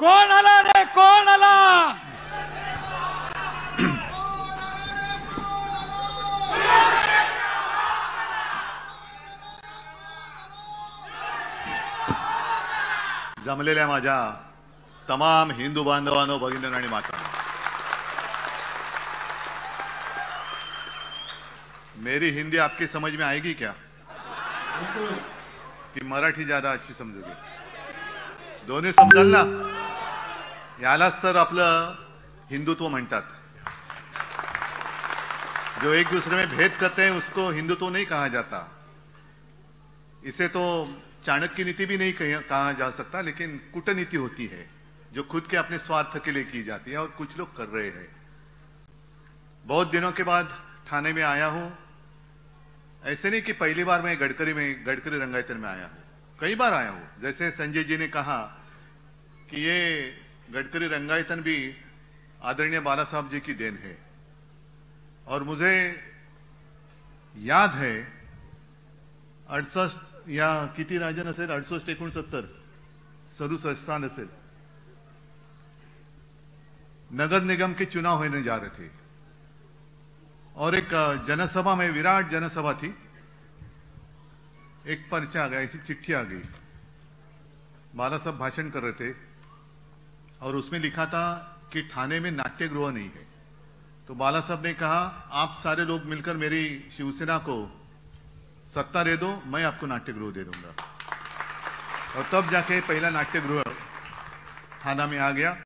कोण आला रे आला जमलेल्या माझ्या तमाम हिंदू बांधवांनो भगिनी माता मेरी हिंदी आपकी समझ में आएगी क्या? कि मराठी ज़्यादा अच्छी समजोगी दोनों समझल ना? आपलं हिंदुत्व म्हणतात. जो एक दूसरे में भेद करते हैं, उसको हिंदुत्व नहीं कहा जाता। इसे तो चाणक्य नीति भी नहीं कहा जा सकता, लेकिन कूटनीति होती है, जो खुद के अपने स्वार्थ के लिए की जाती है और कुछ लोग कर रहे हैं। बहुत दिनों के बाद थाने में आया हूँ। ऐसे नहीं कि पहली बार मैं गडकरी में गडकरी रंगायतन में आया हूँ। कई बार आया हूँ। जैसे संजय जी ने कहा कि ये गडकरी रंगायतन भी आदरणीय बाला साहब जी की देन है। और मुझे याद है अडसष्ट या किती राजन असेल अडसष्ट एकोणसत्तर सदुसष्ट साल असेल। नगर निगम के चुनाव होने जा रहे थे। और एक जनसभा में, विराट जनसभा थी। एक पर्चा आ गया, ऐसी चिट्ठी आ गई। बाला साहब भाषण कर रहे थे। और उसमें लिखा था कि थाने में नाट्य गृह नहीं है। तो बाला साहब ने कहा, आप सारे लोग मिलकर मेरी शिवसेना को सत्ता दे दो, मैं आपको नाट्य गृह दे दूँगा। और तब जाके पहला नाट्य गृह थाना में आ गया।